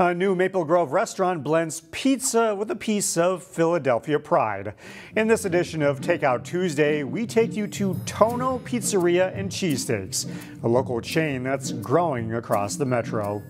A new Maple Grove restaurant blends pizza with a piece of Philadelphia pride. In this edition of Takeout Tuesday, we take you to Tono Pizzeria and Cheesesteaks, a local chain that's growing across the metro.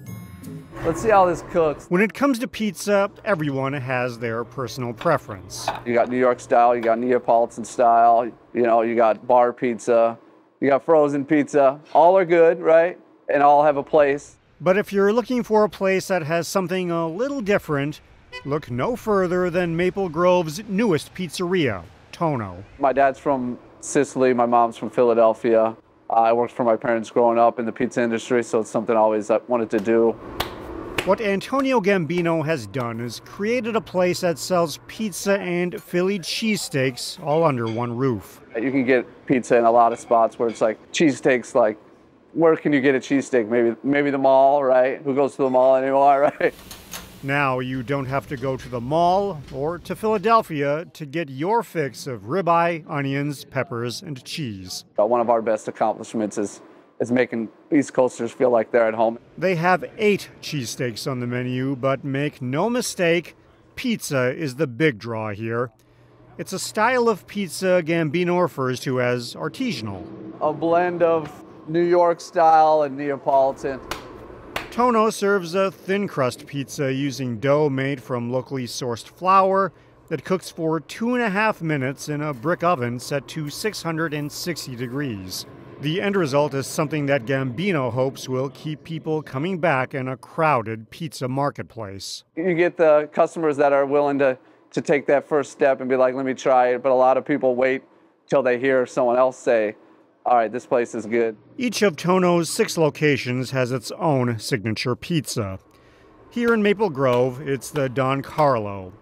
Let's see how this cooks. When it comes to pizza, everyone has their personal preference. You got New York style, you got Neapolitan style, you know, you got bar pizza, you got frozen pizza. All are good, right? And all have a place. But if you're looking for a place that has something a little different, look no further than Maple Grove's newest pizzeria, Tono. My dad's from Sicily, my mom's from Philadelphia. I worked for my parents growing up in the pizza industry, so it's something I always uh, wanted to do. What Antonio Gambino has done is created a place that sells pizza and Philly cheesesteaks all under one roof. You can get pizza in a lot of spots where it's like cheesesteaks like where can you get a cheesesteak? Maybe maybe the mall, right? Who goes to the mall anymore, right? Now you don't have to go to the mall or to Philadelphia to get your fix of ribeye, onions, peppers, and cheese. Uh, one of our best accomplishments is is making East Coasters feel like they're at home. They have eight cheesesteaks on the menu, but make no mistake, pizza is the big draw here. It's a style of pizza Gambino refers to as artisanal. A blend of New York style and Neapolitan. Tono serves a thin crust pizza using dough made from locally sourced flour that cooks for two and a half minutes in a brick oven set to 660 degrees. The end result is something that Gambino hopes will keep people coming back in a crowded pizza marketplace. You get the customers that are willing to, to take that first step and be like, let me try it, but a lot of people wait till they hear someone else say, all right, this place is good. Each of Tono's six locations has its own signature pizza. Here in Maple Grove, it's the Don Carlo,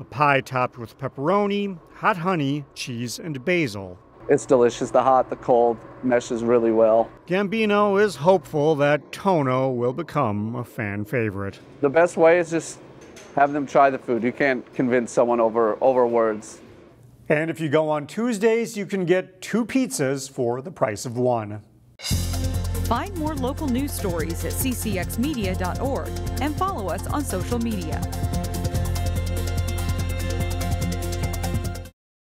a pie topped with pepperoni, hot honey, cheese, and basil. It's delicious. The hot, the cold meshes really well. Gambino is hopeful that Tono will become a fan favorite. The best way is just have them try the food. You can't convince someone over over words. And if you go on Tuesdays, you can get two pizzas for the price of one. Find more local news stories at ccxmedia.org and follow us on social media.